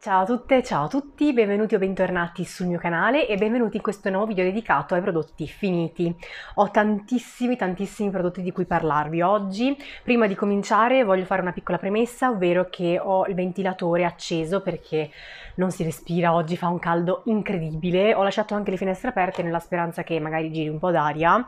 Ciao a tutte, ciao a tutti, benvenuti o bentornati sul mio canale e benvenuti in questo nuovo video dedicato ai prodotti finiti. Ho tantissimi tantissimi prodotti di cui parlarvi oggi. Prima di cominciare voglio fare una piccola premessa, ovvero che ho il ventilatore acceso perché non si respira, oggi fa un caldo incredibile. Ho lasciato anche le finestre aperte nella speranza che magari giri un po' d'aria,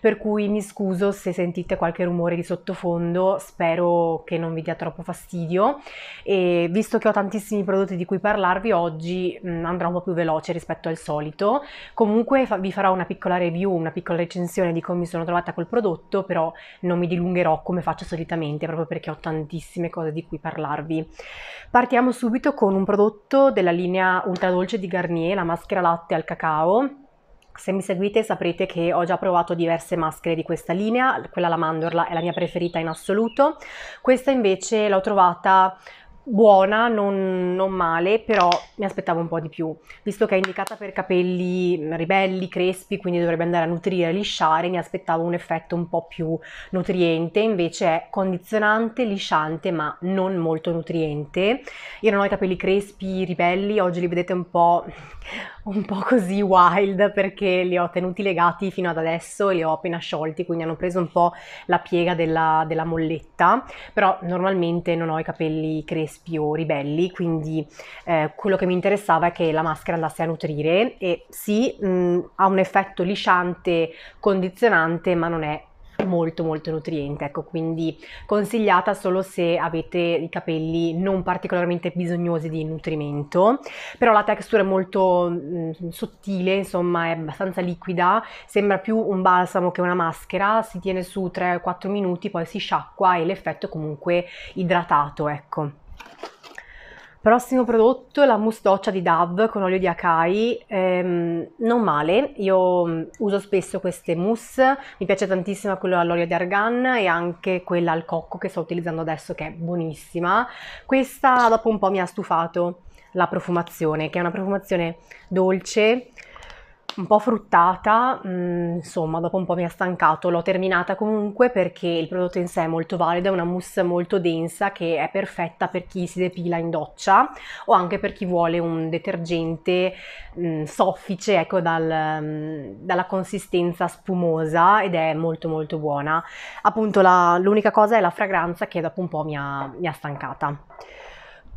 per cui mi scuso se sentite qualche rumore di sottofondo, spero che non vi dia troppo fastidio e visto che ho tantissimi prodotti di cui parlarvi oggi mh, mm, andrà un po' più veloce rispetto al solito. Comunque fa- vi farò una piccola review, una piccola recensione di come mi sono trovata col prodotto, però non mi dilungherò come faccio solitamente, proprio perché ho tantissime cose di cui parlarvi. Partiamo subito con un prodotto della linea ultra dolce di Garnier, la maschera latte al cacao. Se mi seguite saprete che ho già provato diverse maschere di questa linea, quella alla mandorla è la mia preferita in assoluto. Questa invece l'ho trovata buona, non, non, male, però mi aspettavo un po' di più. Visto che è indicata per capelli ribelli, crespi, quindi dovrebbe andare a nutrire lisciare, mi aspettavo un effetto un po' più nutriente, invece è condizionante, lisciante, ma non molto nutriente. Io non ho i capelli crespi, ribelli, oggi li vedete un po' un po' così wild perché li ho tenuti legati fino ad adesso e li ho appena sciolti, quindi hanno preso un po' la piega della, della molletta, però normalmente non ho i capelli crespi o ribelli, quindi eh, quello che mi interessava è che la maschera andasse a nutrire e sì, mh, ha un effetto lisciante, condizionante, ma non è molto molto nutriente, ecco quindi consigliata solo se avete i capelli non particolarmente bisognosi di nutrimento, però la texture è molto mh, mm, sottile, insomma è abbastanza liquida, sembra più un balsamo che una maschera, si tiene su 3-4 minuti, poi si sciacqua e l'effetto è comunque idratato, ecco. Prossimo prodotto, la mousse doccia di Dove con olio di acai, ehm, non male, io mm, uso spesso queste mousse, mi piace tantissimo quella all'olio di argan e anche quella al cocco che sto utilizzando adesso che è buonissima. Questa dopo un po' mi ha stufato la profumazione, che è una profumazione dolce, un po' fruttata, mm, insomma dopo un po' mi ha stancato, l'ho terminata comunque perché il prodotto in sé è molto valido, è una mousse molto densa che è perfetta per chi si depila in doccia o anche per chi vuole un detergente mm, soffice, ecco dal, mm, dalla consistenza spumosa ed è molto molto buona. Appunto la, l'unica cosa è la fragranza che dopo un po' mi ha, mi ha stancata.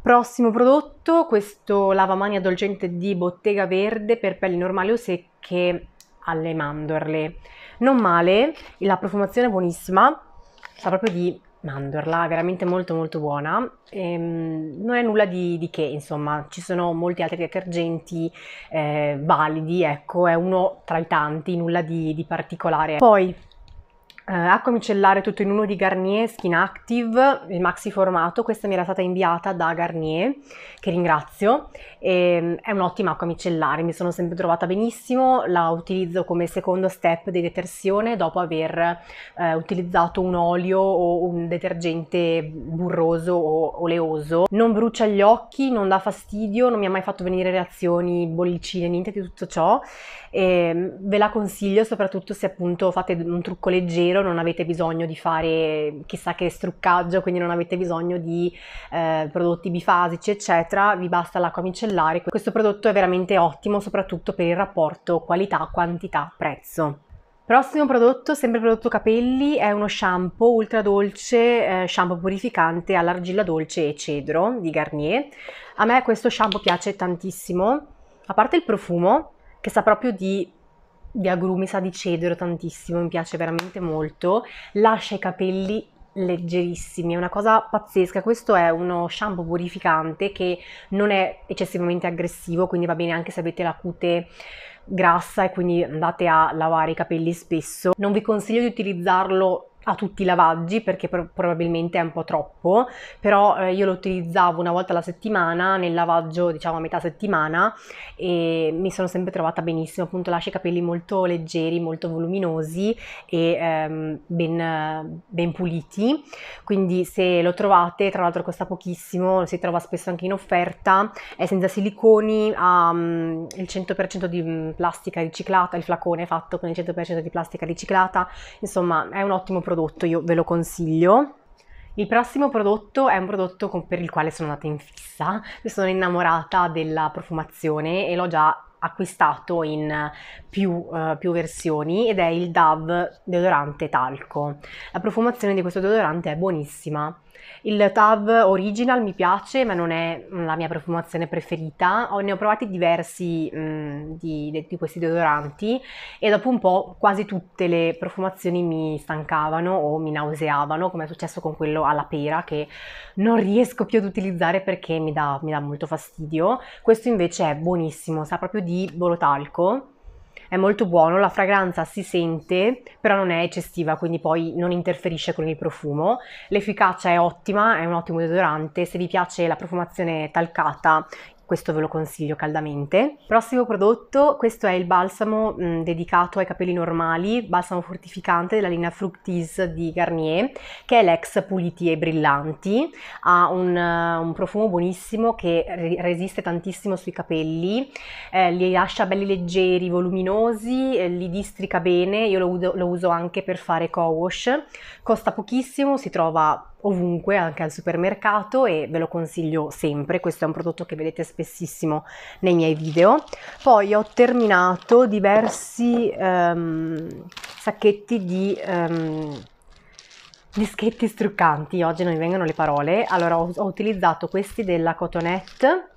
Prossimo prodotto, questo lavamani addolcente di Bottega Verde per pelli normali o secche alle mandorle. Non male, la profumazione è buonissima, sa proprio di mandorla, veramente molto molto buona. Ehm, non è nulla di, di, che, insomma, ci sono molti altri detergenti eh, validi, ecco, è uno tra i tanti, nulla di, di particolare. Poi Uh, acqua micellare tutto in uno di Garnier Skin Active, il maxi formato, questa mi era stata inviata da Garnier, che ringrazio, e, ehm, è un'ottima acqua micellare, mi sono sempre trovata benissimo, la utilizzo come secondo step di detersione dopo aver uh, utilizzato un olio o un detergente burroso o oleoso, non brucia gli occhi, non dà fastidio, non mi ha mai fatto venire reazioni, bollicine, niente di tutto ciò, e ehm, ve la consiglio soprattutto se appunto fate un trucco leggero, non avete bisogno di fare chissà che struccaggio, quindi non avete bisogno di eh, prodotti bifasici eccetera, vi basta l'acqua micellare. Questo prodotto è veramente ottimo soprattutto per il rapporto qualità-quantità-prezzo. Prossimo prodotto, sempre prodotto capelli, è uno shampoo ultra dolce, eh, shampoo purificante all'argilla dolce e cedro di Garnier. A me questo shampoo piace tantissimo, a parte il profumo, che sa proprio di, di agrumi, sa di cedro tantissimo, mi piace veramente molto, lascia i capelli leggerissimi, è una cosa pazzesca. Questo è uno shampoo purificante che non è eccessivamente aggressivo, quindi va bene anche se avete la cute grassa e quindi andate a lavare i capelli spesso. Non vi consiglio di utilizzarlo a tutti i lavaggi perché pro- probabilmente è un po' troppo, però eh, io lo utilizzavo una volta alla settimana nel lavaggio diciamo a metà settimana e mi sono sempre trovata benissimo, appunto lascia i capelli molto leggeri, molto voluminosi e ehm, ben, ben, puliti, quindi se lo trovate, tra l'altro costa pochissimo, si trova spesso anche in offerta, è senza siliconi, ha um, il 100% di mm, plastica riciclata, il flacone è fatto con il 100% di plastica riciclata, insomma è un ottimo prodotto prodotto, io ve lo consiglio. Il prossimo prodotto è un prodotto per il quale sono andata in fissa, sono innamorata della profumazione e l'ho già acquistato in più, uh, più, versioni ed è il Dove deodorante talco. La profumazione di questo deodorante è buonissima. Il Tab Original mi piace, ma non è la mia profumazione preferita. ne ho provati diversi mh, mm, di, di, questi deodoranti e dopo un po' quasi tutte le profumazioni mi stancavano o mi nauseavano, come è successo con quello alla pera che non riesco più ad utilizzare perché mi dà, mi dà molto fastidio. Questo invece è buonissimo, sa proprio di borotalco è molto buono, la fragranza si sente, però non è eccessiva, quindi poi non interferisce con il profumo. L'efficacia è ottima, è un ottimo deodorante, se vi piace la profumazione talcata questo ve lo consiglio caldamente. Prossimo prodotto, questo è il balsamo mh, dedicato ai capelli normali, balsamo fortificante della linea Fructis di Garnier, che è l'ex puliti e brillanti, ha un, uh, un profumo buonissimo che re- resiste tantissimo sui capelli, eh, li lascia belli leggeri, voluminosi, eh, li districa bene, io lo lo uso anche per fare co-wash, costa pochissimo, si trova ovunque, anche al supermercato e ve lo consiglio sempre, questo è un prodotto che vedete spessissimo nei miei video. Poi ho terminato diversi um, sacchetti di um, dischetti struccanti, oggi non mi vengono le parole, allora ho, ho utilizzato questi della Cotonette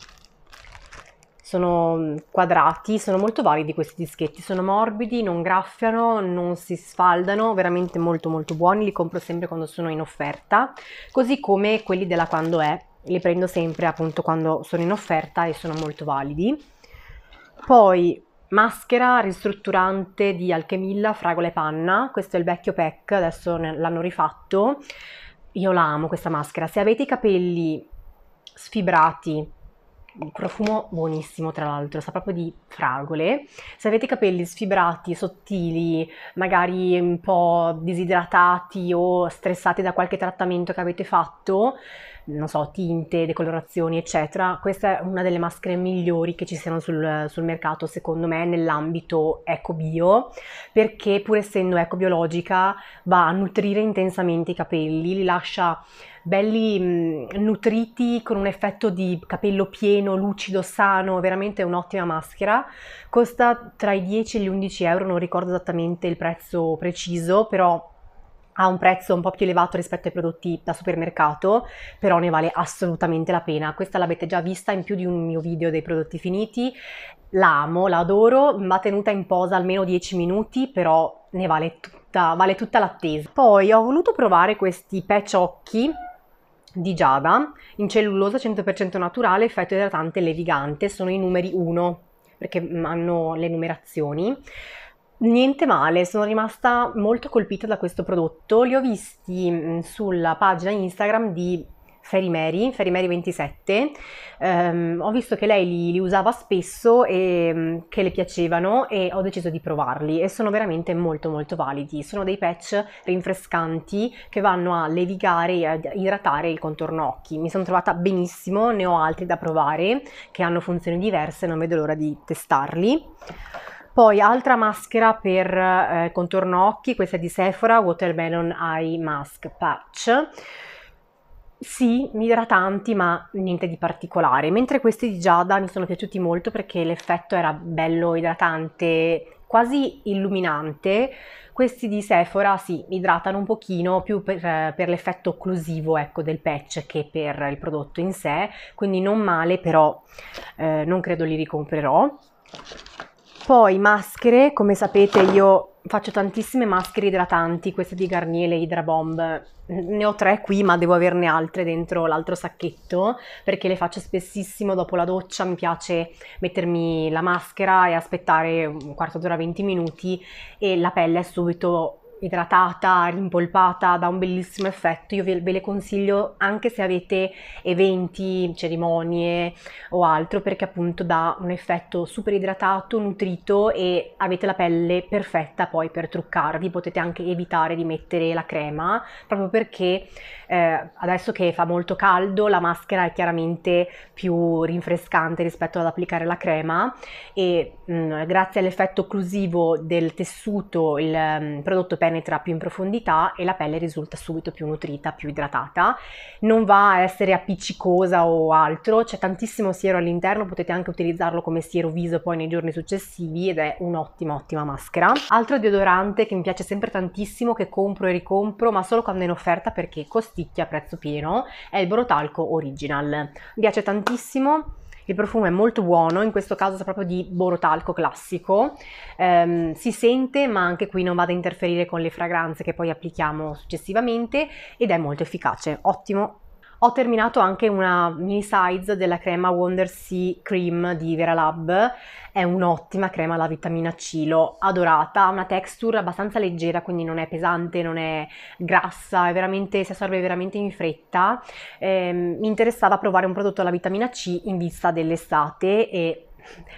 sono mm, quadrati, sono molto validi questi dischetti, sono morbidi, non graffiano, non si sfaldano, veramente molto molto buoni, li compro sempre quando sono in offerta, così come quelli della Quando è, li prendo sempre appunto quando sono in offerta e sono molto validi. Poi maschera ristrutturante di Alchemilla, fragola e panna, questo è il vecchio pack, adesso l'hanno rifatto, io la amo questa maschera, se avete i capelli sfibrati, un profumo buonissimo tra l'altro, sa proprio di fragole. Se avete capelli sfibrati, sottili, magari un po' disidratati o stressati da qualche trattamento che avete fatto, non so, tinte, decolorazioni, eccetera, questa è una delle maschere migliori che ci siano sul, sul mercato, secondo me, nell'ambito eco-bio, perché pur essendo eco-biologica va a nutrire intensamente i capelli, li lascia belli nutriti con un effetto di capello pieno, lucido, sano, veramente un'ottima maschera. Costa tra i 10 e gli 11 euro, non ricordo esattamente il prezzo preciso, però ha un prezzo un po' più elevato rispetto ai prodotti da supermercato, però ne vale assolutamente la pena. Questa l'avete già vista in più di un mio video dei prodotti finiti. La amo, la adoro, va tenuta in posa almeno 10 minuti, però ne vale tutta, vale tutta l'attesa. Poi ho voluto provare questi patch occhi di Giada in cellulosa 100% naturale, effetto idratante levigante, sono i numeri 1 perché hanno le numerazioni. Niente male, sono rimasta molto colpita da questo prodotto, li ho visti sulla pagina Instagram di Fairy Mary, Fairy Mary 27, um, ho visto che lei li, li usava spesso e um, che le piacevano e ho deciso di provarli e sono veramente molto molto validi. Sono dei patch rinfrescanti che vanno a levigare e a idratare il contorno occhi. Mi sono trovata benissimo, ne ho altri da provare che hanno funzioni diverse, non vedo l'ora di testarli. Poi altra maschera per eh, contorno occhi, questa è di Sephora, Watermelon Eye Mask Patch sì, idratanti, ma niente di particolare. Mentre questi di Giada mi sono piaciuti molto perché l'effetto era bello idratante, quasi illuminante. Questi di Sephora sì, idratano un pochino più per, per l'effetto occlusivo ecco, del patch che per il prodotto in sé, quindi non male, però eh, non credo li ricomprerò. Poi maschere, come sapete io faccio tantissime maschere idratanti, queste di Garnier, le Hydra Bomb, ne ho tre qui ma devo averne altre dentro l'altro sacchetto perché le faccio spessissimo dopo la doccia, mi piace mettermi la maschera e aspettare un quarto d'ora, 20 minuti e la pelle è subito idratata, rimpolpata, dà un bellissimo effetto. Io ve, le consiglio anche se avete eventi, cerimonie o altro, perché appunto dà un effetto super idratato, nutrito e avete la pelle perfetta poi per truccarvi. Potete anche evitare di mettere la crema, proprio perché eh, adesso che fa molto caldo la maschera è chiaramente più rinfrescante rispetto ad applicare la crema e mh, mm, grazie all'effetto occlusivo del tessuto il um, prodotto perde penetra più in profondità e la pelle risulta subito più nutrita, più idratata. Non va a essere appiccicosa o altro, c'è tantissimo siero all'interno, potete anche utilizzarlo come siero viso poi nei giorni successivi ed è un'ottima ottima maschera. Altro deodorante che mi piace sempre tantissimo, che compro e ricompro, ma solo quando è in offerta perché costicchia a prezzo pieno, è il Borotalco Original. Mi piace tantissimo il profumo è molto buono, in questo caso è proprio di borotalco classico, ehm, si sente ma anche qui non va ad interferire con le fragranze che poi applichiamo successivamente ed è molto efficace, ottimo ho terminato anche una mini size della crema Wonder Sea Cream di Vera Lab, è un'ottima crema alla vitamina C, l'ho adorata, ha una texture abbastanza leggera, quindi non è pesante, non è grassa, è veramente, si assorbe veramente in fretta. Eh, mi interessava provare un prodotto alla vitamina C in vista dell'estate e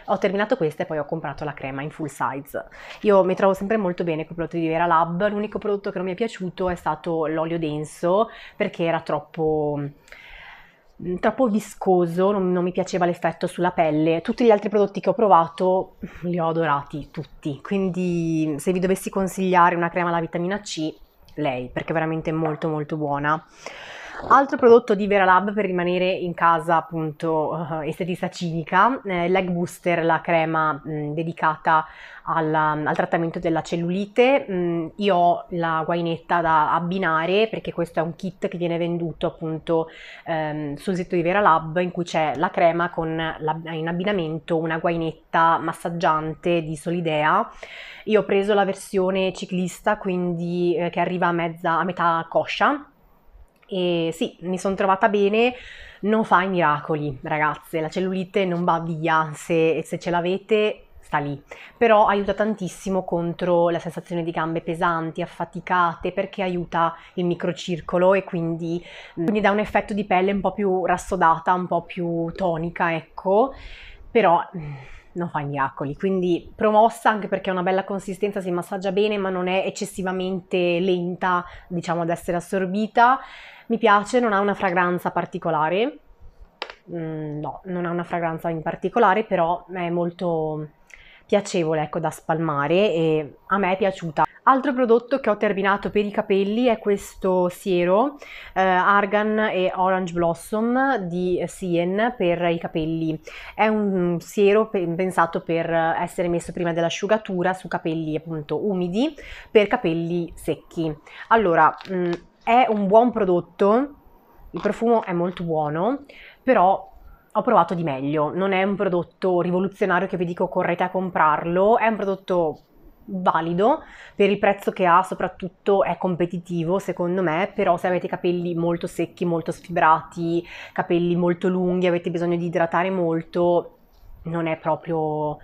ho terminato questa e poi ho comprato la crema in full size. Io mi trovo sempre molto bene con i prodotti di Vera Lab, l'unico prodotto che non mi è piaciuto è stato l'olio denso perché era troppo troppo viscoso, non, non, mi piaceva l'effetto sulla pelle. Tutti gli altri prodotti che ho provato li ho adorati tutti, quindi se vi dovessi consigliare una crema alla vitamina C, lei, perché è veramente molto molto buona. Altro prodotto di Vera Lab per rimanere in casa appunto uh, estetista cinica, eh, Leg Booster, la crema mh, dedicata alla, al trattamento della cellulite. Mh, io ho la guainetta da abbinare perché questo è un kit che viene venduto appunto ehm, sul sito di Vera Lab in cui c'è la crema con la, in abbinamento una guainetta massaggiante di Solidea. Io ho preso la versione ciclista, quindi eh, che arriva a, mezza, a metà coscia e sì, mi sono trovata bene, non fa i miracoli, ragazze, la cellulite non va via, se, se ce l'avete sta lì, però aiuta tantissimo contro la sensazione di gambe pesanti, affaticate, perché aiuta il microcircolo e quindi, quindi dà un effetto di pelle un po' più rassodata, un po' più tonica, ecco, però non fa i miracoli, quindi promossa anche perché ha una bella consistenza, si massaggia bene ma non è eccessivamente lenta diciamo ad essere assorbita, mi piace, non ha una fragranza particolare, mm, no, non ha una fragranza in particolare però è molto piacevole ecco da spalmare e a me è piaciuta. Altro prodotto che ho terminato per i capelli è questo siero eh, Argan e Orange Blossom di Sien per i capelli. È un siero pensato per essere messo prima dell'asciugatura su capelli appunto umidi per capelli secchi. Allora, mh, mm, è un buon prodotto, il profumo è molto buono, però ho provato di meglio. Non è un prodotto rivoluzionario che vi dico correte a comprarlo, è un prodotto valido per il prezzo che ha, soprattutto è competitivo secondo me, però se avete capelli molto secchi, molto sfibrati, capelli molto lunghi, avete bisogno di idratare molto, non è proprio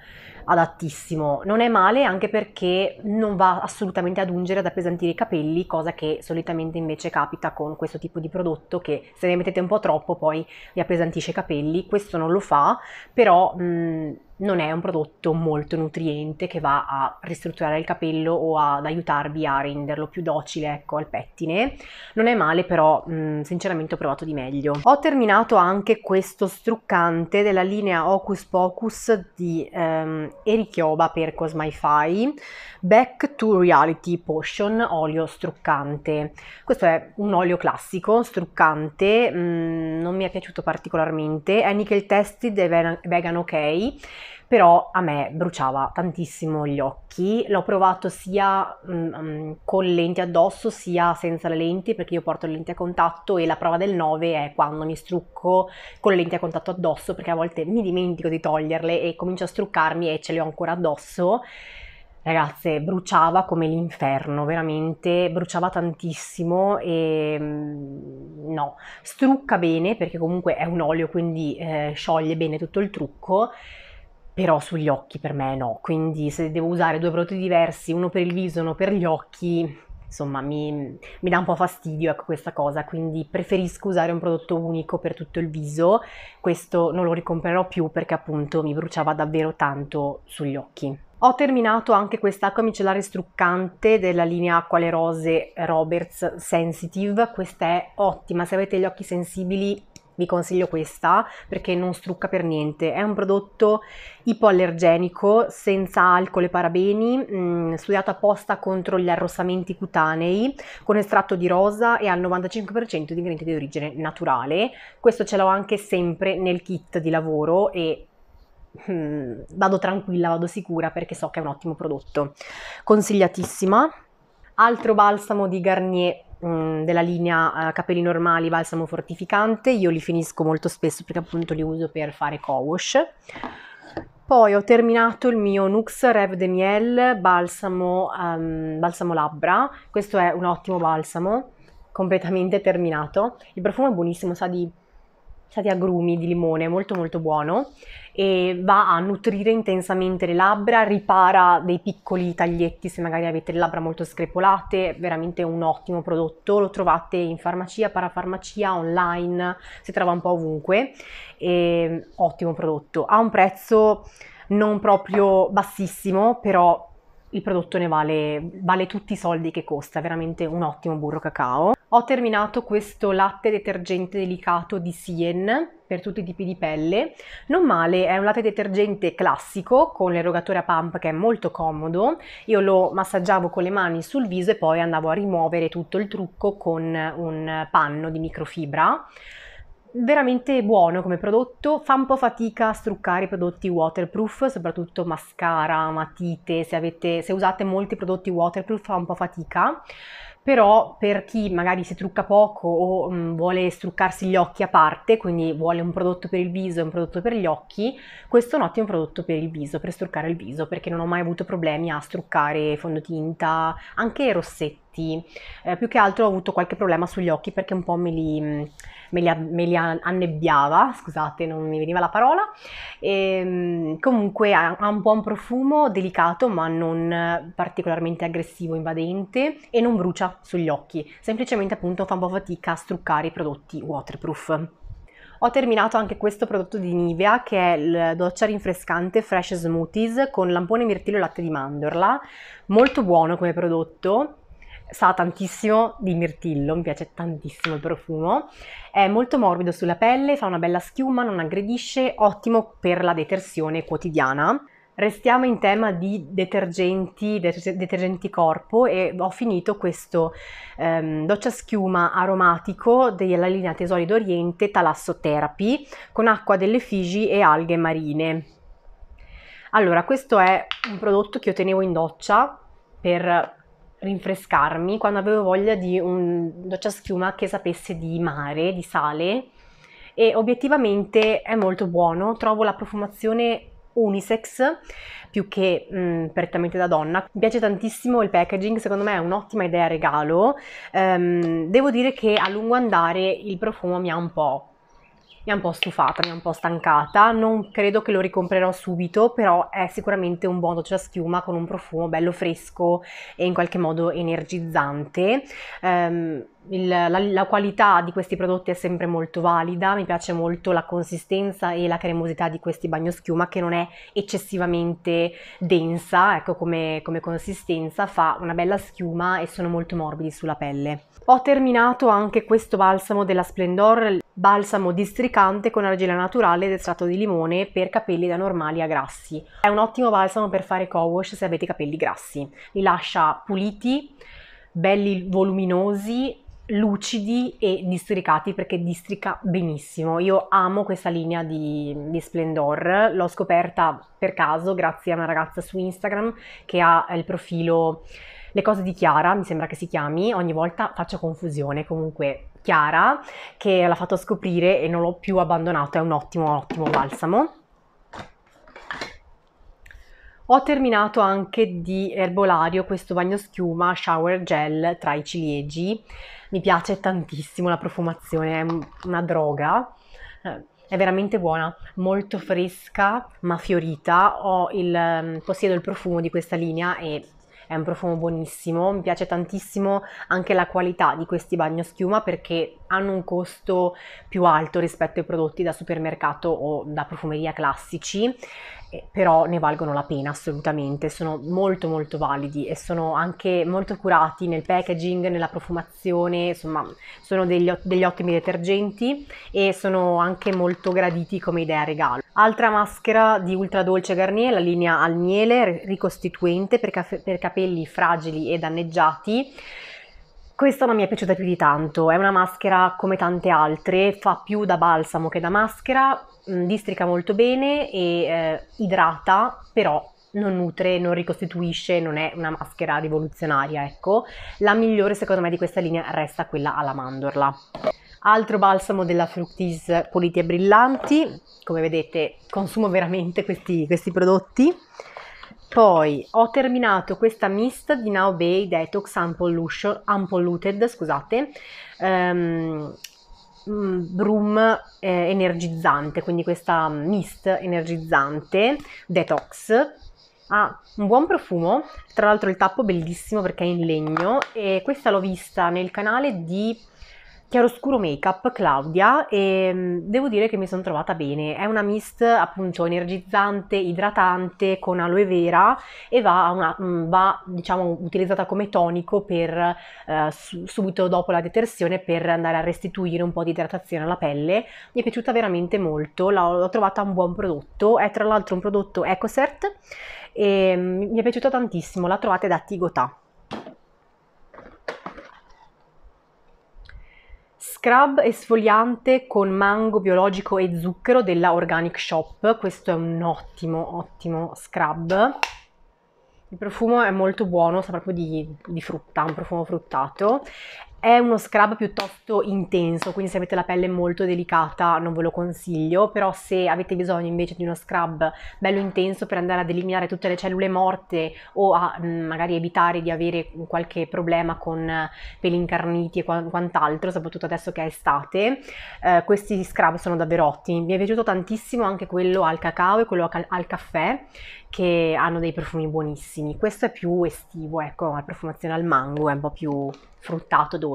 adattissimo. Non è male anche perché non va assolutamente ad ungere, ad appesantire i capelli, cosa che solitamente invece capita con questo tipo di prodotto che se ne mettete un po' troppo poi vi appesantisce i capelli. Questo non lo fa, però mh, non è un prodotto molto nutriente che va a ristrutturare il capello o ad aiutarvi a renderlo più docile ecco, al pettine. Non è male, però mh, sinceramente ho provato di meglio. Ho terminato anche questo struccante della linea Hocus Pocus di ehm, Erikioba per Cosmify Back to Reality Potion olio struccante. Questo è un olio classico, struccante, mh, non mi è piaciuto particolarmente, è nickel tested e vegan ok però a me bruciava tantissimo gli occhi. L'ho provato sia um, con lenti addosso sia senza le lenti perché io porto le lenti a contatto e la prova del 9 è quando mi strucco con le lenti a contatto addosso perché a volte mi dimentico di toglierle e comincio a struccarmi e ce le ho ancora addosso. Ragazze, bruciava come l'inferno, veramente bruciava tantissimo e mm, no, strucca bene perché comunque è un olio quindi eh, scioglie bene tutto il trucco però sugli occhi per me no, quindi se devo usare due prodotti diversi, uno per il viso e uno per gli occhi, insomma mi, mi, dà un po' fastidio ecco, questa cosa, quindi preferisco usare un prodotto unico per tutto il viso, questo non lo ricomprerò più perché appunto mi bruciava davvero tanto sugli occhi. Ho terminato anche quest'acqua micellare struccante della linea Acquale Rose Roberts Sensitive, questa è ottima, se avete gli occhi sensibili vi consiglio questa perché non strucca per niente. È un prodotto ipoallergenico, senza alcol e parabeni, mh, mm, studiato apposta contro gli arrossamenti cutanei, con estratto di rosa e al 95% di ingredienti di origine naturale. Questo ce l'ho anche sempre nel kit di lavoro e hmm, vado tranquilla, vado sicura perché so che è un ottimo prodotto. Consigliatissima. Altro balsamo di Garnier Mm, della linea uh, capelli normali balsamo fortificante, io li finisco molto spesso perché appunto li uso per fare co-wash. Poi ho terminato il mio Nux Rev de Miel balsamo, um, balsamo labbra, questo è un ottimo balsamo, completamente terminato. Il profumo è buonissimo, sa di di agrumi di limone, molto molto buono e va a nutrire intensamente le labbra, ripara dei piccoli taglietti se magari avete le labbra molto screpolate, veramente un ottimo prodotto, lo trovate in farmacia, parafarmacia, online, si trova un po' ovunque, e, ottimo prodotto, ha un prezzo non proprio bassissimo, però il prodotto ne vale, vale tutti i soldi che costa, veramente un ottimo burro cacao. Ho terminato questo latte detergente delicato di Sien per tutti i tipi di pelle. Non male, è un latte detergente classico con l'erogatore a pump che è molto comodo. Io lo massaggiavo con le mani sul viso e poi andavo a rimuovere tutto il trucco con un panno di microfibra veramente buono come prodotto, fa un po' fatica a struccare i prodotti waterproof, soprattutto mascara, matite, se, avete, se usate molti prodotti waterproof fa un po' fatica, però per chi magari si trucca poco o mh, mm, vuole struccarsi gli occhi a parte, quindi vuole un prodotto per il viso e un prodotto per gli occhi, questo è un ottimo prodotto per il viso, per struccare il viso, perché non ho mai avuto problemi a struccare fondotinta, anche rossetti, eh, più che altro ho avuto qualche problema sugli occhi perché un po' me li mm, me li, me li annebbiava, scusate non mi veniva la parola, e, ehm, comunque ha, ha, un buon profumo, delicato ma non particolarmente aggressivo, invadente e non brucia sugli occhi, semplicemente appunto fa un po' fatica a struccare i prodotti waterproof. Ho terminato anche questo prodotto di Nivea che è il doccia rinfrescante Fresh Smoothies con lampone mirtillo e latte di mandorla, molto buono come prodotto, sa tantissimo di mirtillo, mi piace tantissimo il profumo, è molto morbido sulla pelle, fa una bella schiuma, non aggredisce, ottimo per la detersione quotidiana. Restiamo in tema di detergenti, detergenti corpo e ho finito questo um, doccia schiuma aromatico della linea Tesori d'Oriente Talasso Therapy con acqua delle Figi e alghe marine. Allora, questo è un prodotto che io tenevo in doccia per rinfrescarmi quando avevo voglia di un doccia schiuma che sapesse di mare, di sale e obiettivamente è molto buono, trovo la profumazione unisex più che mh, mm, prettamente da donna. Mi piace tantissimo il packaging, secondo me è un'ottima idea regalo. Um, devo dire che a lungo andare il profumo mi ha un po' mi ha un po' stufata, mi ha un po' stancata, non credo che lo ricomprerò subito, però è sicuramente un buon doccia schiuma con un profumo bello fresco e in qualche modo energizzante. Um, il, la, la, qualità di questi prodotti è sempre molto valida, mi piace molto la consistenza e la cremosità di questi bagnoschiuma che non è eccessivamente densa, ecco come, come consistenza, fa una bella schiuma e sono molto morbidi sulla pelle. Ho terminato anche questo balsamo della Splendor, balsamo districante con argilla naturale ed estratto di limone per capelli da normali a grassi. È un ottimo balsamo per fare co-wash se avete capelli grassi. Li lascia puliti, belli voluminosi lucidi e districati perché districa benissimo. Io amo questa linea di, di, Splendor, l'ho scoperta per caso grazie a una ragazza su Instagram che ha il profilo Le cose di Chiara, mi sembra che si chiami, ogni volta faccio confusione, comunque Chiara che l'ha fatto scoprire e non l'ho più abbandonato, è un ottimo ottimo balsamo. Ho terminato anche di erbolario questo bagno schiuma shower gel tra i ciliegi mi piace tantissimo la profumazione, è una droga. Eh, è veramente buona, molto fresca ma fiorita. Il, mm, possiedo il profumo di questa linea e è un profumo buonissimo, mi piace tantissimo anche la qualità di questi bagnoschiuma perché hanno un costo più alto rispetto ai prodotti da supermercato o da profumeria classici però ne valgono la pena assolutamente, sono molto molto validi e sono anche molto curati nel packaging, nella profumazione, insomma sono degli, degli ottimi detergenti e sono anche molto graditi come idea regalo. Altra maschera di Ultra Dolce Garnier, la linea al miele ricostituente per, cap- per capelli fragili e danneggiati. Questa non mi è piaciuta più di tanto, è una maschera come tante altre, fa più da balsamo che da maschera, Districa molto bene e eh, idrata, però non nutre, non ricostituisce, non è una maschera rivoluzionaria, ecco. La migliore secondo me di questa linea resta quella alla mandorla. Altro balsamo della Fructis puliti e brillanti, come vedete consumo veramente questi, questi prodotti. Poi ho terminato questa mist di Now Bay Detox Unpolluted, scusate, um, Mm, broom eh, energizzante, quindi questa mist energizzante detox. Ha un buon profumo, tra l'altro il tappo bellissimo perché è in legno e questa l'ho vista nel canale di chiaroscuro make-up Claudia e mm, devo dire che mi sono trovata bene. È una mist appunto energizzante, idratante con aloe vera e va, una, mm, va diciamo utilizzata come tonico per eh, subito dopo la detersione per andare a restituire un po' di idratazione alla pelle. Mi è piaciuta veramente molto, l'ho, trovata un buon prodotto, è tra l'altro un prodotto EcoCert e mm, mi è piaciuta tantissimo, la trovate da Tigotà. Scrub esfoliante con mango biologico e zucchero della Organic Shop. Questo è un ottimo, ottimo scrub. Il profumo è molto buono, sa proprio di, di frutta, un profumo fruttato. È uno scrub piuttosto intenso, quindi se avete la pelle molto delicata non ve lo consiglio, però se avete bisogno invece di uno scrub bello intenso per andare ad eliminare tutte le cellule morte o a mm, magari evitare di avere qualche problema con peli incarniti e quant'altro, soprattutto adesso che è estate, eh, questi scrub sono davvero ottimi. Mi è piaciuto tantissimo anche quello al cacao e quello al caffè che hanno dei profumi buonissimi. Questo è più estivo, ecco, la profumazione al mango è un po' più fruttato, dolce.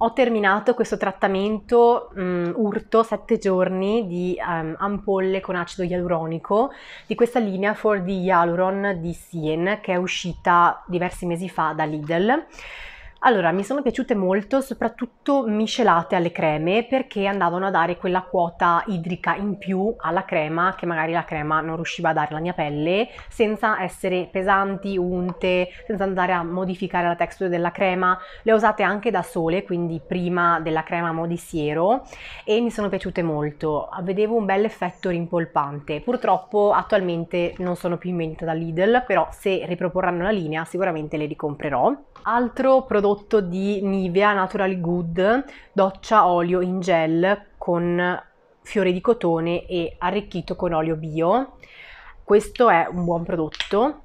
Ho terminato questo trattamento um, urto 7 giorni di um, ampolle con acido ialuronico di questa linea 4D Hyaluron di Sien che è uscita diversi mesi fa da Lidl. Allora, mi sono piaciute molto, soprattutto miscelate alle creme, perché andavano a dare quella quota idrica in più alla crema che magari la crema non riusciva a dare alla mia pelle, senza essere pesanti, unte, senza andare a modificare la texture della crema. Le ho usate anche da sole, quindi prima della crema modisiero, e mi sono piaciute molto. Vedevo un bel effetto rimpolpante. Purtroppo attualmente non sono più in vendita da Lidl, però se riproporranno la linea sicuramente le ricomprerò. Altro prodotto di Nivea Natural Good, doccia olio in gel con fiori di cotone e arricchito con olio bio. Questo è un buon prodotto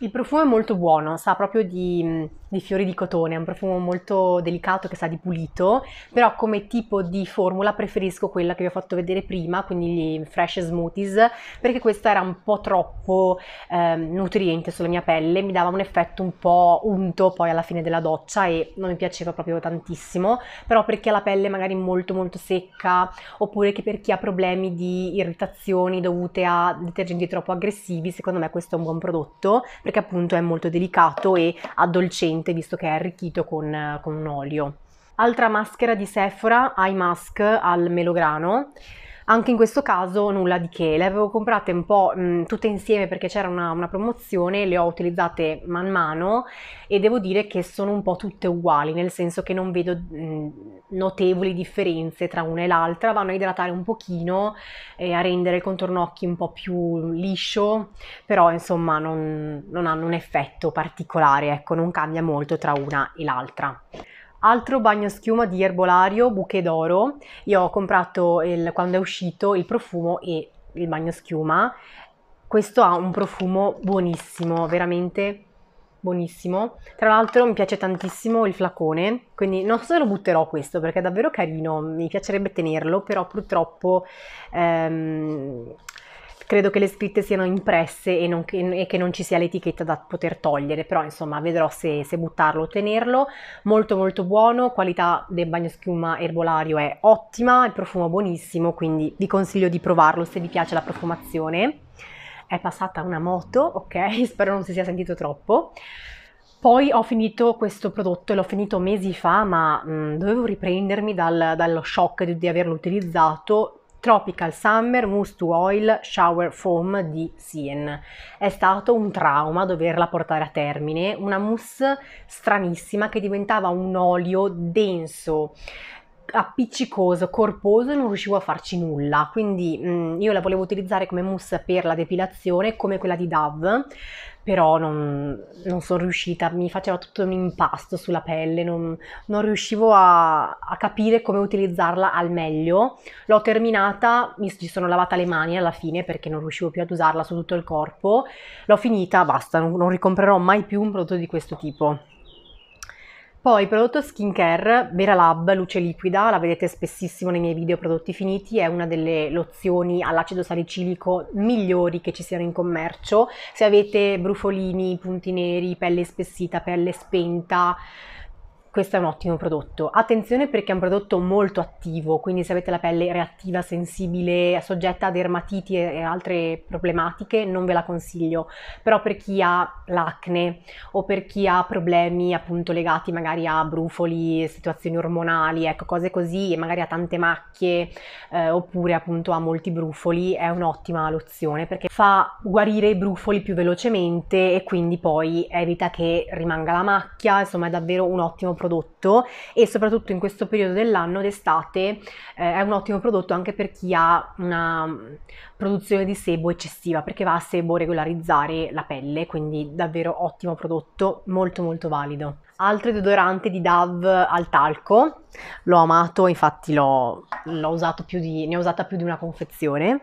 il profumo è molto buono, sa proprio di, di, fiori di cotone, è un profumo molto delicato che sa di pulito, però come tipo di formula preferisco quella che vi ho fatto vedere prima, quindi gli fresh smoothies, perché questa era un po' troppo eh, nutriente sulla mia pelle, mi dava un effetto un po' unto poi alla fine della doccia e non mi piaceva proprio tantissimo, però per chi ha la pelle magari molto molto secca, oppure che per chi ha problemi di irritazioni dovute a detergenti troppo aggressivi, secondo me questo è un buon prodotto perché appunto è molto delicato e addolcente visto che è arricchito con, con un olio. Altra maschera di Sephora, Eye Mask al melograno anche in questo caso nulla di che, le avevo comprate un po' mh, tutte insieme perché c'era una, una, promozione, le ho utilizzate man mano e devo dire che sono un po' tutte uguali, nel senso che non vedo mh, notevoli differenze tra una e l'altra, vanno a idratare un pochino e a rendere il contorno occhi un po' più liscio, però insomma non, non hanno un effetto particolare, ecco, non cambia molto tra una e l'altra. Altro bagno schiuma di Erbolario, Bouquet d'Oro. Io ho comprato il, quando è uscito il profumo e il bagno schiuma. Questo ha un profumo buonissimo, veramente buonissimo. Tra l'altro mi piace tantissimo il flacone, quindi non so se lo butterò questo perché è davvero carino, mi piacerebbe tenerlo, però purtroppo ehm, credo che le scritte siano impresse e, non e che non ci sia l'etichetta da poter togliere, però insomma vedrò se, se buttarlo o tenerlo. Molto molto buono, qualità del bagno schiuma erbolario è ottima, il profumo buonissimo, quindi vi consiglio di provarlo se vi piace la profumazione. È passata una moto, ok? Spero non si sia sentito troppo. Poi ho finito questo prodotto l'ho finito mesi fa, ma mh, mm, dovevo riprendermi dal, dallo shock di, di averlo utilizzato Tropical Summer Mousse to Oil Shower Foam di Sien. È stato un trauma doverla portare a termine, una mousse stranissima che diventava un olio denso, appiccicoso, corposo e non riuscivo a farci nulla. Quindi mh, mm, io la volevo utilizzare come mousse per la depilazione, come quella di Dove, però non, non sono riuscita, mi faceva tutto un impasto sulla pelle, non, non riuscivo a, a, capire come utilizzarla al meglio. L'ho terminata, mi ci sono lavata le mani alla fine perché non riuscivo più ad usarla su tutto il corpo. L'ho finita, basta, non, non ricomprerò mai più un prodotto di questo tipo. Poi prodotto skincare, Vera Lab luce liquida, la vedete spessissimo nei miei video prodotti finiti, è una delle lozioni all'acido salicilico migliori che ci siano in commercio. Se avete brufolini, punti neri, pelle spessita, pelle spenta, questo è un ottimo prodotto. Attenzione perché è un prodotto molto attivo, quindi se avete la pelle reattiva, sensibile, soggetta a dermatiti e altre problematiche, non ve la consiglio. Però per chi ha l'acne o per chi ha problemi appunto legati magari a brufoli, situazioni ormonali, ecco, cose così, e magari ha tante macchie eh, oppure appunto ha molti brufoli, è un'ottima lozione perché fa guarire i brufoli più velocemente e quindi poi evita che rimanga la macchia, insomma è davvero un ottimo prodotto prodotto e soprattutto in questo periodo dell'anno d'estate eh, è un ottimo prodotto anche per chi ha una produzione di sebo eccessiva perché va a sebo regolarizzare la pelle quindi davvero ottimo prodotto molto molto valido. Altro deodorante di Dove al talco l'ho amato infatti l'ho, l'ho usato più di, ne ho usata più di una confezione.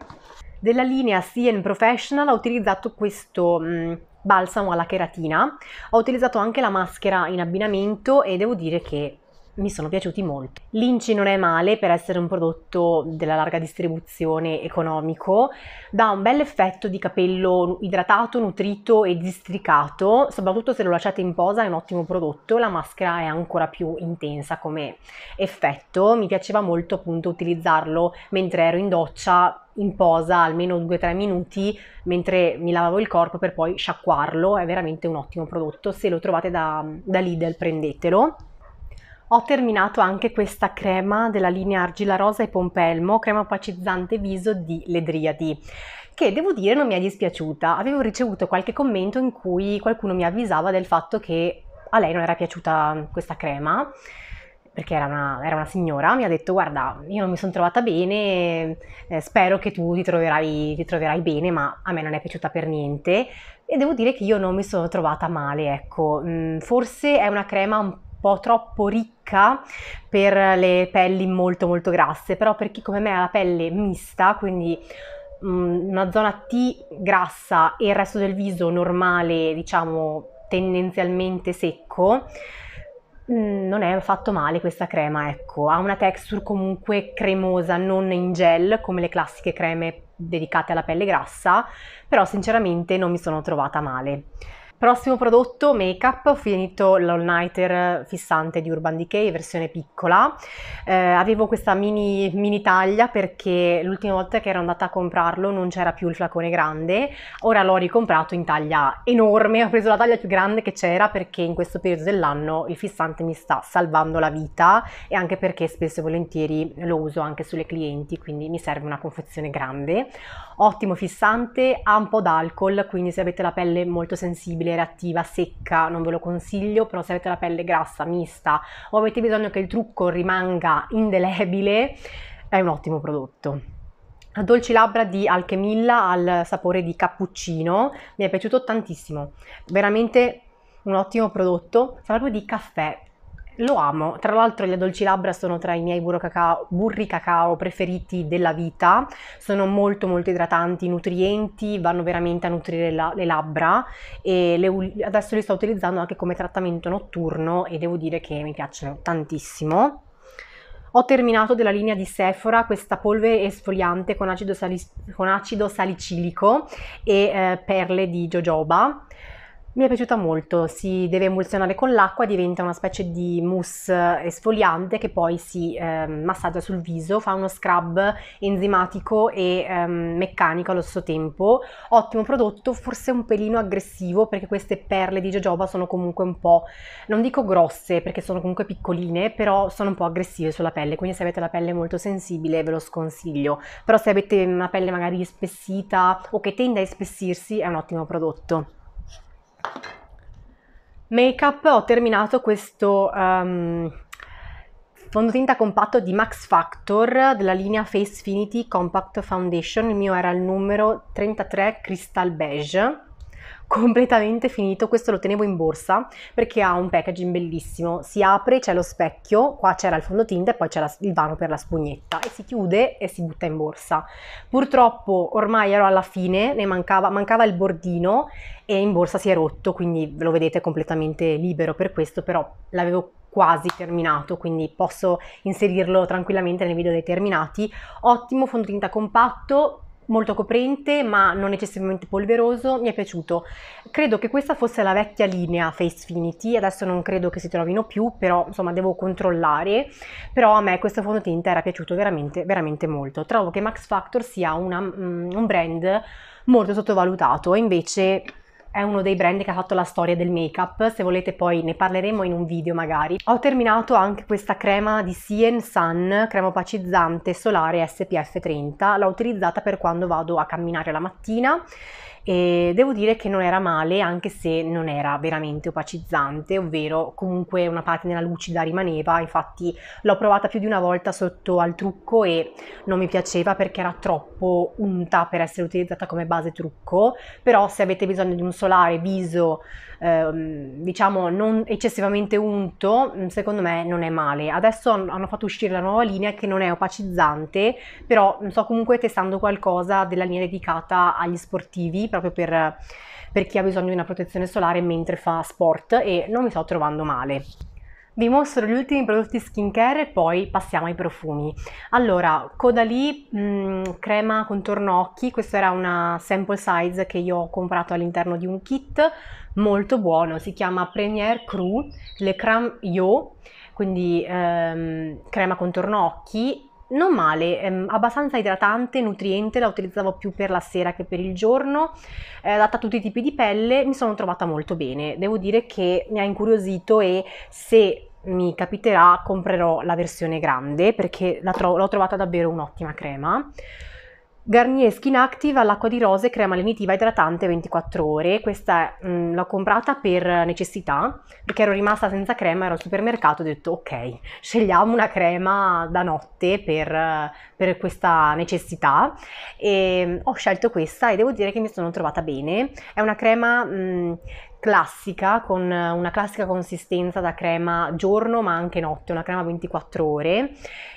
Della linea CN Professional ho utilizzato questo mh, mm, balsamo alla cheratina. Ho utilizzato anche la maschera in abbinamento e devo dire che mi sono piaciuti molto. L'Inci non è male per essere un prodotto della larga distribuzione economico, dà un bel effetto di capello idratato, nutrito e districato, soprattutto se lo lasciate in posa è un ottimo prodotto, la maschera è ancora più intensa come effetto, mi piaceva molto appunto utilizzarlo mentre ero in doccia in posa almeno 2-3 minuti mentre mi lavavo il corpo per poi sciacquarlo, è veramente un ottimo prodotto, se lo trovate da, da Lidl prendetelo. Ho terminato anche questa crema della linea Argilla Rosa e Pompelmo, crema opacizzante viso di Ledriadi, che devo dire non mi è dispiaciuta. Avevo ricevuto qualche commento in cui qualcuno mi avvisava del fatto che a lei non era piaciuta questa crema perché era una, era una, signora, mi ha detto guarda, io non mi sono trovata bene, eh, spero che tu ti troverai, ti troverai, bene, ma a me non è piaciuta per niente e devo dire che io non mi sono trovata male, ecco, mm, forse è una crema un po' troppo ricca per le pelli molto molto grasse, però per chi come me ha la pelle mista, quindi mm, una zona T grassa e il resto del viso normale, diciamo tendenzialmente secco, Mm, non è affatto male questa crema, ecco, ha una texture comunque cremosa, non in gel come le classiche creme dedicate alla pelle grassa, però sinceramente non mi sono trovata male. Prossimo prodotto, make-up, ho finito l'all nighter fissante di Urban Decay, versione piccola. Eh, avevo questa mini, mini taglia perché l'ultima volta che ero andata a comprarlo non c'era più il flacone grande, ora l'ho ricomprato in taglia enorme, ho preso la taglia più grande che c'era perché in questo periodo dell'anno il fissante mi sta salvando la vita e anche perché spesso e volentieri lo uso anche sulle clienti, quindi mi serve una confezione grande. Ottimo fissante, ha un po' d'alcol, quindi se avete la pelle molto sensibile sensibile, reattiva, secca, non ve lo consiglio, però se avete la pelle grassa, mista o avete bisogno che il trucco rimanga indelebile, è un ottimo prodotto. Dolci labbra di Alchemilla al sapore di cappuccino, mi è piaciuto tantissimo, veramente un ottimo prodotto, sa proprio di caffè, lo amo, tra l'altro le dolci labbra sono tra i miei cacao, burri cacao preferiti della vita, sono molto molto idratanti, nutrienti, vanno veramente a nutrire la, le labbra. E le, adesso li sto utilizzando anche come trattamento notturno e devo dire che mi piacciono tantissimo. Ho terminato della linea di Sephora questa polvere esfoliante con acido, con acido salicilico e eh, perle di jojoba mi è piaciuta molto, si deve emulsionare con l'acqua, diventa una specie di mousse esfoliante che poi si eh, massaggia sul viso, fa uno scrub enzimatico e ehm, meccanico allo stesso tempo. Ottimo prodotto, forse un pelino aggressivo perché queste perle di jojoba sono comunque un po', non dico grosse perché sono comunque piccoline, però sono un po' aggressive sulla pelle, quindi se avete la pelle molto sensibile ve lo sconsiglio. Però se avete una pelle magari spessita o che tende a espessirsi è un ottimo prodotto. Make-up ho terminato questo um, fondotinta compatto di Max Factor della linea Facefinity Compact Foundation, il mio era il numero 33 Crystal Beige completamente finito, questo lo tenevo in borsa perché ha un packaging bellissimo, si apre, c'è lo specchio, qua c'era il fondotinta e poi c'è il vano per la spugnetta e si chiude e si butta in borsa. Purtroppo ormai ero alla fine, ne mancava, mancava il bordino e in borsa si è rotto, quindi lo vedete completamente libero per questo, però l'avevo quasi terminato, quindi posso inserirlo tranquillamente nei video dei terminati. Ottimo fondotinta compatto, molto coprente ma non eccessivamente polveroso, mi è piaciuto. Credo che questa fosse la vecchia linea Facefinity, adesso non credo che si trovino più, però insomma devo controllare, però a me questo fondotinta era piaciuto veramente, veramente molto. Trovo che Max Factor sia una, um, un brand molto sottovalutato invece è uno dei brand che ha fatto la storia del make-up, se volete poi ne parleremo in un video magari. Ho terminato anche questa crema di Cien Sun, crema opacizzante solare SPF 30, l'ho utilizzata per quando vado a camminare la mattina e devo dire che non era male anche se non era veramente opacizzante, ovvero comunque una patina lucida rimaneva, infatti l'ho provata più di una volta sotto al trucco e non mi piaceva perché era troppo unta per essere utilizzata come base trucco, però se avete bisogno di un solare viso ehm, diciamo non eccessivamente unto, mm, secondo me non è male. Adesso hanno fatto uscire la nuova linea che non è opacizzante, però sto comunque testando qualcosa della linea dedicata agli sportivi, proprio per, per chi ha bisogno di una protezione solare mentre fa sport e non mi sto trovando male. Vi mostro gli ultimi prodotti skincare e poi passiamo ai profumi. Allora, Caudalie mm, crema contorno occhi, questa era una sample size che io ho comprato all'interno di un kit, molto buono, si chiama Premier Cru Le Crème Yo, quindi ehm, crema contorno occhi, non male, ehm, abbastanza idratante, nutriente, la utilizzavo più per la sera che per il giorno, è adatta a tutti i tipi di pelle, mi sono trovata molto bene, devo dire che mi ha incuriosito e se mi capiterà comprerò la versione grande perché l'ho trovata davvero un'ottima crema. Garnier Skin Active all'acqua di rose crema lenitiva idratante 24 ore. Questa mh, mm, l'ho comprata per necessità perché ero rimasta senza crema, ero al supermercato e ho detto ok, scegliamo una crema da notte per, per questa necessità e mm, ho scelto questa e devo dire che mi sono trovata bene. È una crema mh, mm, classica con una classica consistenza da crema giorno ma anche notte, una crema 24 ore.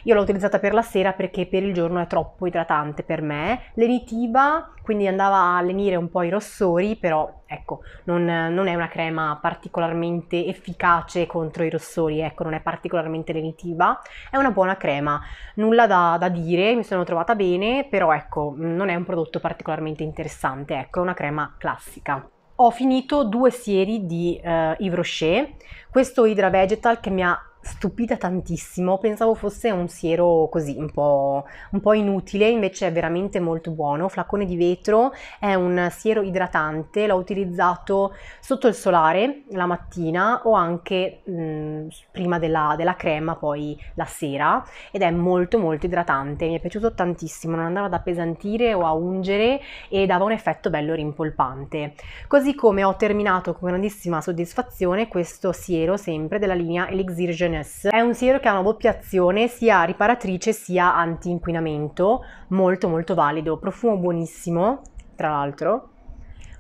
Io l'ho utilizzata per la sera perché per il giorno è troppo idratante per me, lenitiva, quindi andava a lenire un po' i rossori, però ecco, non, non è una crema particolarmente efficace contro i rossori, ecco, non è particolarmente lenitiva, è una buona crema, nulla da, da dire, mi sono trovata bene, però ecco, non è un prodotto particolarmente interessante, ecco, è una crema classica ho finito due sieri di uh, Yves Rocher, questo Hydra Vegetal che mi ha stupita tantissimo, pensavo fosse un siero così un po', un po', inutile, invece è veramente molto buono, flacone di vetro, è un siero idratante, l'ho utilizzato sotto il solare la mattina o anche mh, prima della, della, crema poi la sera ed è molto molto idratante, mi è piaciuto tantissimo, non andava ad appesantire o a ungere e dava un effetto bello rimpolpante. Così come ho terminato con grandissima soddisfazione questo siero sempre della linea Elixir Jeunesse Jeunesse. È un siero che ha una doppia azione, sia riparatrice sia anti-inquinamento, molto molto valido, profumo buonissimo, tra l'altro.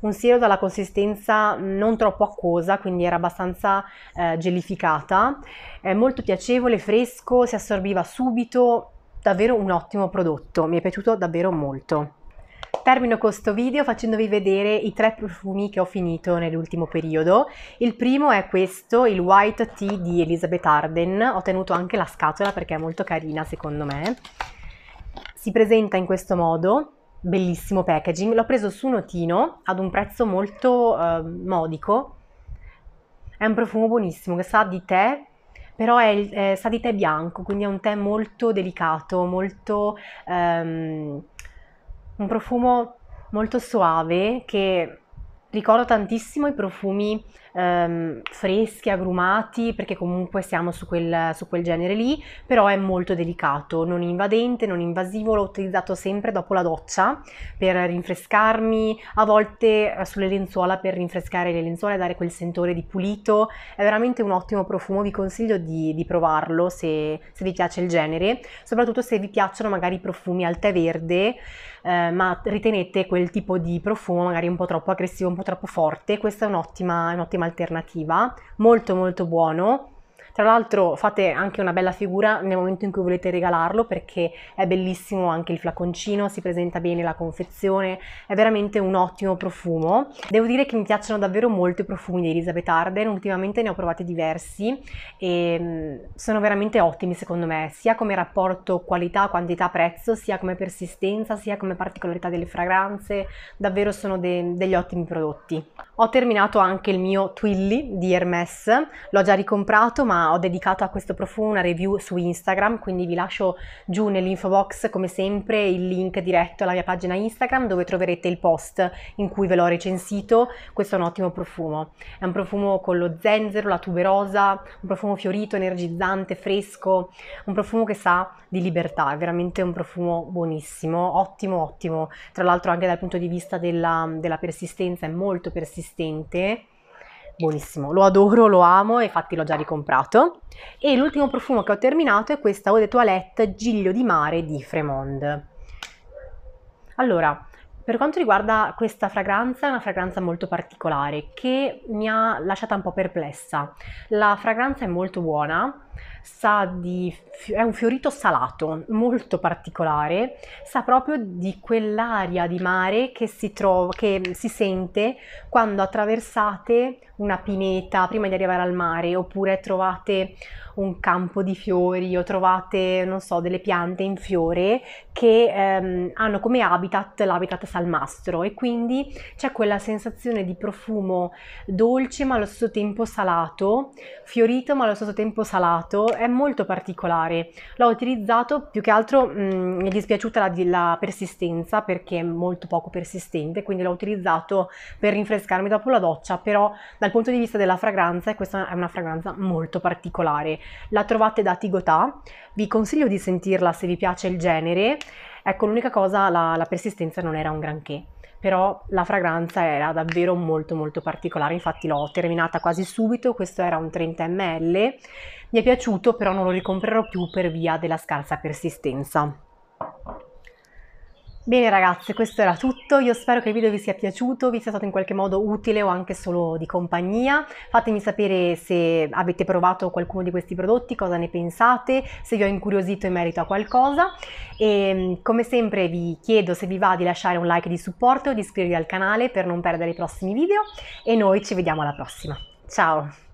Un siero dalla consistenza non troppo acquosa, quindi era abbastanza eh, gelificata, è molto piacevole, fresco, si assorbiva subito, davvero un ottimo prodotto, mi è piaciuto davvero molto. Termino questo video facendovi vedere i tre profumi che ho finito nell'ultimo periodo. Il primo è questo, il White Tea di Elizabeth Arden. Ho tenuto anche la scatola perché è molto carina secondo me. Si presenta in questo modo, bellissimo packaging. L'ho preso su notino ad un prezzo molto uh, modico. È un profumo buonissimo che sa di tè però è, è, sa di tè bianco, quindi è un tè molto delicato, molto um, un profumo molto suave che ricorda tantissimo i profumi ehm, freschi, agrumati, perché comunque siamo su quel, su quel, genere lì, però è molto delicato, non invadente, non invasivo, l'ho utilizzato sempre dopo la doccia per rinfrescarmi, a volte eh, sulle lenzuola per rinfrescare le lenzuola e dare quel sentore di pulito, è veramente un ottimo profumo, vi consiglio di, di provarlo se, se vi piace il genere, soprattutto se vi piacciono magari i profumi al tè verde, eh, ma ritenete quel tipo di profumo magari un po' troppo aggressivo, un po' troppo forte, questa è un'ottima, un'ottima alternativa, molto molto buono tra l'altro fate anche una bella figura nel momento in cui volete regalarlo perché è bellissimo anche il flaconcino, si presenta bene la confezione, è veramente un ottimo profumo. Devo dire che mi piacciono davvero molto i profumi di Elizabeth Arden, ultimamente ne ho provati diversi e mm, sono veramente ottimi secondo me, sia come rapporto qualità, quantità, prezzo, sia come persistenza, sia come particolarità delle fragranze, davvero sono de degli ottimi prodotti. Ho terminato anche il mio Twilly di Hermes, l'ho già ricomprato ma ho dedicato a questo profumo una review su Instagram, quindi vi lascio giù nell'info box come sempre il link diretto alla mia pagina Instagram dove troverete il post in cui ve l'ho recensito. Questo è un ottimo profumo. È un profumo con lo zenzero, la tuberosa, un profumo fiorito, energizzante, fresco, un profumo che sa di libertà, è veramente un profumo buonissimo, ottimo, ottimo. Tra l'altro anche dal punto di vista della, della persistenza è molto persistente buonissimo, lo adoro, lo amo, infatti l'ho già ricomprato. E l'ultimo profumo che ho terminato è questa Eau de Toilette Giglio di Mare di Fremond. Allora, per quanto riguarda questa fragranza, è una fragranza molto particolare che mi ha lasciata un po' perplessa. La fragranza è molto buona, sa di, è un fiorito salato molto particolare, sa proprio di quell'aria di mare che si, trova, che si sente quando attraversate una pineta prima di arrivare al mare oppure trovate un campo di fiori o trovate, non so, delle piante in fiore che ehm, hanno come habitat l'habitat salmastro. E quindi c'è quella sensazione di profumo dolce ma allo stesso tempo salato, fiorito ma allo stesso tempo salato, è molto particolare. L'ho utilizzato più che altro mh, mm, mi è dispiaciuta la, la persistenza perché è molto poco persistente, quindi l'ho utilizzato per rinfrescarmi dopo la doccia, però dal punto di vista della fragranza questa è una fragranza molto particolare. La trovate da Tigotà, vi consiglio di sentirla se vi piace il genere, ecco l'unica cosa, la, la persistenza non era un granché, però la fragranza era davvero molto molto particolare, infatti l'ho terminata quasi subito, questo era un 30 ml, mi è piaciuto però non lo ricomprerò più per via della scarsa persistenza. Bene ragazze, questo era tutto, io spero che il video vi sia piaciuto, vi sia stato in qualche modo utile o anche solo di compagnia, fatemi sapere se avete provato qualcuno di questi prodotti, cosa ne pensate, se vi ho incuriosito in merito a qualcosa e mm, come sempre vi chiedo se vi va di lasciare un like di supporto, di iscrivervi al canale per non perdere i prossimi video e noi ci vediamo alla prossima. Ciao!